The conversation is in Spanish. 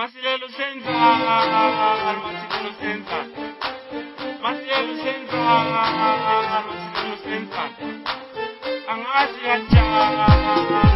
Masilelo Central, Masilelo Central. Masilelo Central, Masilelo Central. Angazi kanjani